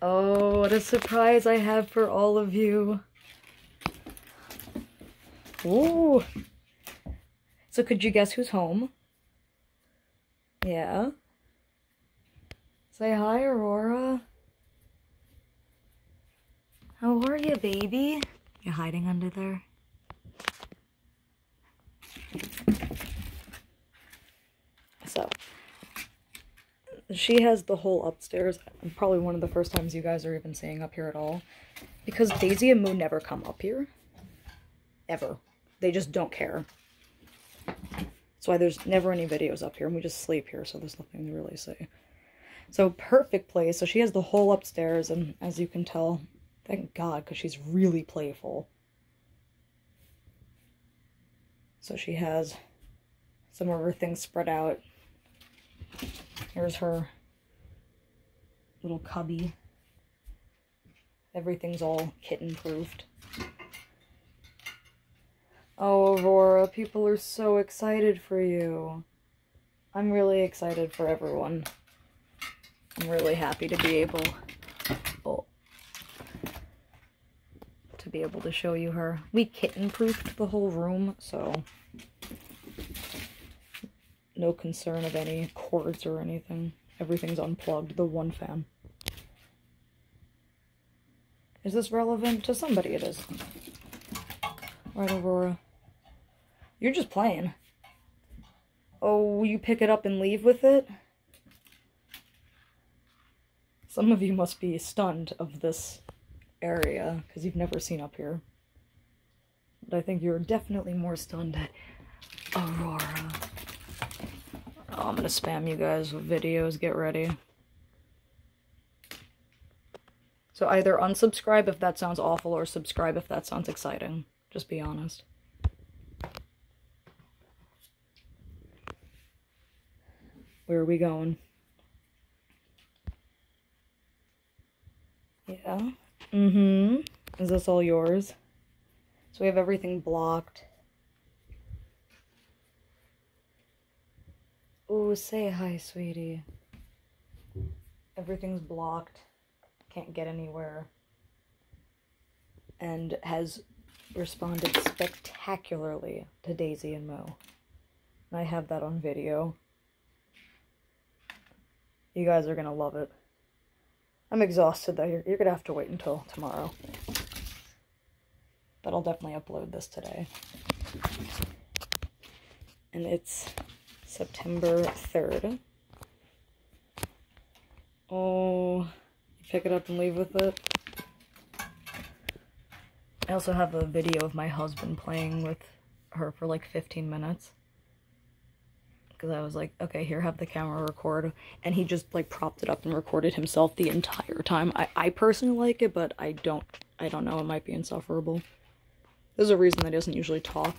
Oh, what a surprise I have for all of you. Ooh. So could you guess who's home? Yeah. Say hi, Aurora. How are you, baby? You're hiding under there? So, she has the whole upstairs. Probably one of the first times you guys are even seeing up here at all. Because Daisy and Moo never come up here. Ever. They just don't care. That's why there's never any videos up here. And we just sleep here, so there's nothing to really say. So, perfect place. So she has the whole upstairs. And as you can tell, thank God, because she's really playful. So she has some of her things spread out. Here's her little cubby. Everything's all kitten proofed. Oh, Aurora, people are so excited for you. I'm really excited for everyone. I'm really happy to be able oh, to be able to show you her. We kitten proofed the whole room, so no concern of any cords or anything. Everything's unplugged, the one fan. Is this relevant? To somebody it is. Right, Aurora? You're just playing. Oh, you pick it up and leave with it? Some of you must be stunned of this area, because you've never seen up here. But I think you're definitely more stunned at Aurora. I'm gonna spam you guys with videos, get ready. So either unsubscribe if that sounds awful or subscribe if that sounds exciting. Just be honest. Where are we going? Yeah. Mm-hmm. Is this all yours? So we have everything blocked. Oh, say hi, sweetie. Everything's blocked. Can't get anywhere. And has responded spectacularly to Daisy and Moo. And I have that on video. You guys are gonna love it. I'm exhausted though. You're, you're gonna have to wait until tomorrow. But I'll definitely upload this today. And it's September 3rd. Oh, pick it up and leave with it. I also have a video of my husband playing with her for like 15 minutes. Because I was like, okay, here, have the camera record. And he just like propped it up and recorded himself the entire time. I, I personally like it, but I don't, I don't know, it might be insufferable. There's a reason that he doesn't usually talk.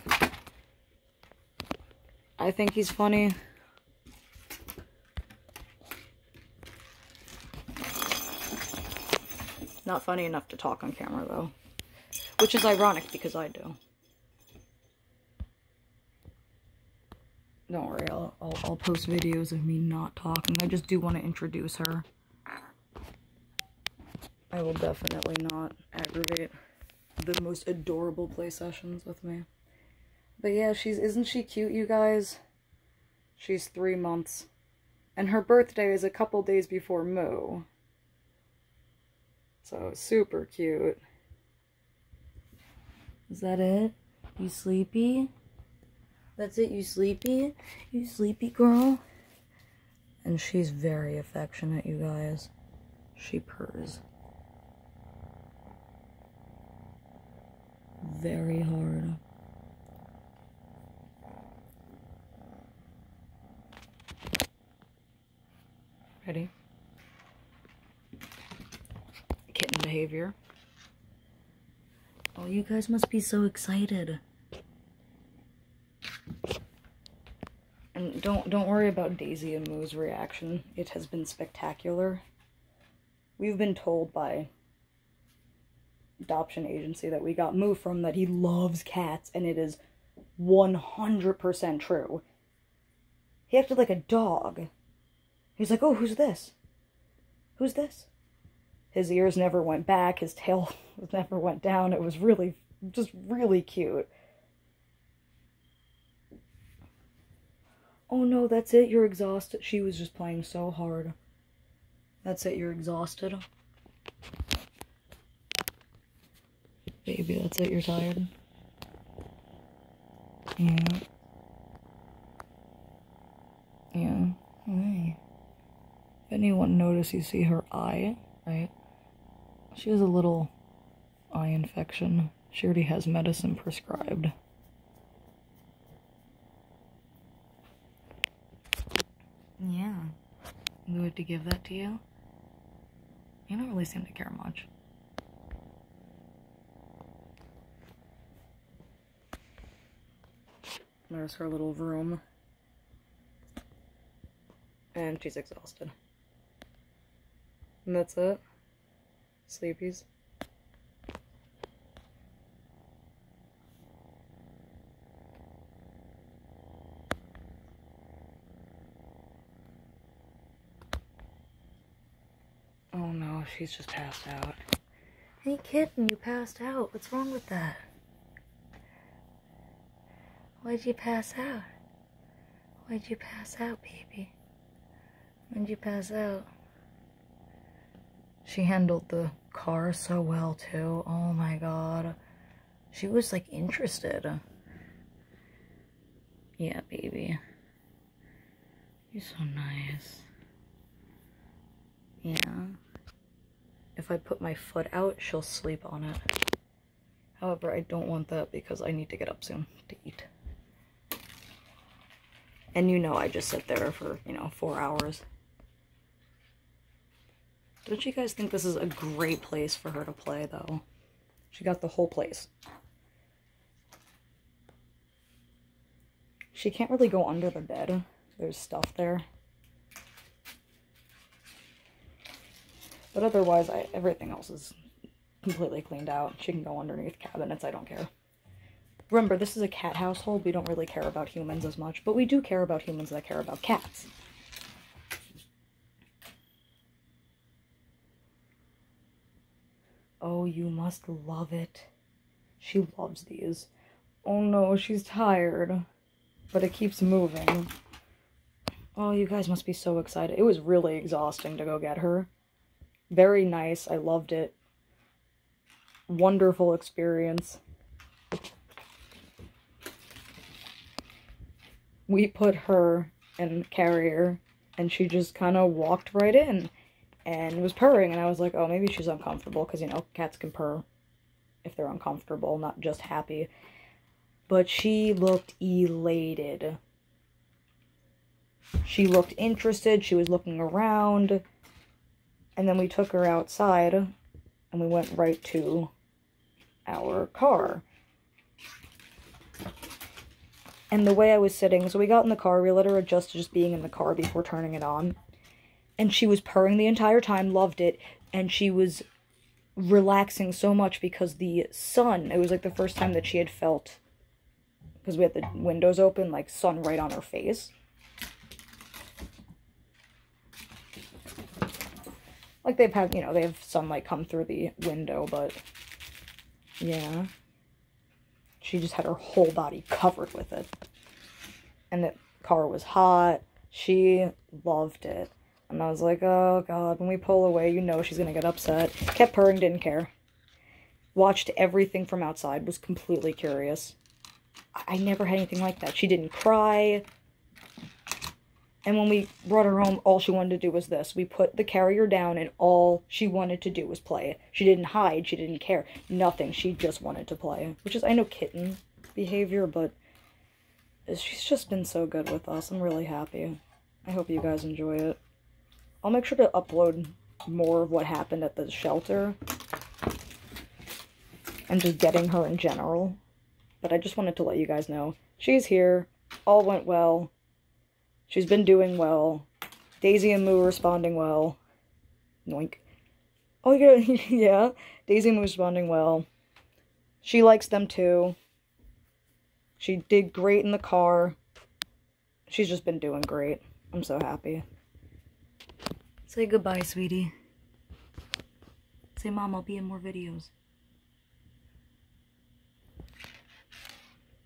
I think he's funny. Not funny enough to talk on camera, though. Which is ironic, because I do. Don't worry, I'll, I'll, I'll post videos of me not talking. I just do want to introduce her. I will definitely not aggravate the most adorable play sessions with me. But yeah, she's isn't she cute, you guys? She's three months. And her birthday is a couple days before Moo. So super cute. Is that it? You sleepy? That's it, you sleepy? You sleepy girl? And she's very affectionate, you guys. She purrs. Very hard. Ready? Kitten behavior. Oh, you guys must be so excited. And don't don't worry about Daisy and Moo's reaction. It has been spectacular. We've been told by adoption agency that we got Moo from that he loves cats and it is 100% true. He acted like a dog. He's like, "Oh, who's this? Who's this?" His ears never went back, his tail never went down. It was really, just really cute. Oh no, that's it, you're exhausted. She was just playing so hard. That's it, you're exhausted. Baby, that's it, you're tired. Yeah. Hey. If anyone notice you see her eye, right? She has a little eye infection. She already has medicine prescribed. Yeah. We have to give that to you? You don't really seem to care much. There's her little room. And she's exhausted. And that's it. Sleepies. Oh no, she's just passed out. Hey kitten, you passed out. What's wrong with that? Why'd you pass out? Why'd you pass out, baby? Why'd you pass out? She handled the car so well, too. Oh my god. She was, like, interested. Yeah, baby. You're so nice. Yeah. If I put my foot out, she'll sleep on it. However, I don't want that because I need to get up soon to eat. And you know I just sit there for, you know, four hours. Don't you guys think this is a great place for her to play, though? She got the whole place. She can't really go under the bed. There's stuff there. But otherwise, I, everything else is completely cleaned out. She can go underneath cabinets. I don't care. Remember, this is a cat household. We don't really care about humans as much, but we do care about humans that care about cats. Oh, you must love it. She loves these. Oh no, she's tired. But it keeps moving. Oh, you guys must be so excited. It was really exhausting to go get her. Very nice. I loved it. Wonderful experience. We put her in carrier and she just kind of walked right in and was purring and I was like, oh, maybe she's uncomfortable because, you know, cats can purr if they're uncomfortable, not just happy. But she looked elated. She looked interested. She was looking around. And then we took her outside and we went right to our car. And the way I was sitting, so we got in the car, we let her adjust to just being in the car before turning it on and she was purring the entire time, loved it, and she was relaxing so much because the sun, it was like the first time that she had felt, because we had the windows open, like sun right on her face. Like they've had, you know, they have sunlight come through the window, but yeah. She just had her whole body covered with it. And the car was hot. She loved it. And I was like, oh god, when we pull away, you know she's gonna get upset. Kept purring, didn't care. Watched everything from outside, was completely curious. I, I never had anything like that. She didn't cry. And when we brought her home, all she wanted to do was this. We put the carrier down, and all she wanted to do was play. She didn't hide. She didn't care. Nothing. She just wanted to play. Which is, I know, kitten behavior, but she's just been so good with us. I'm really happy. I hope you guys enjoy it. I'll make sure to upload more of what happened at the shelter. And just getting her in general. But I just wanted to let you guys know. She's here. All went well. She's been doing well. Daisy and Moo are responding well. Noink. Oh, yeah, yeah. Daisy and Moo responding well. She likes them too. She did great in the car. She's just been doing great. I'm so happy. Say goodbye, sweetie. Say, Mom, I'll be in more videos.